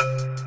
you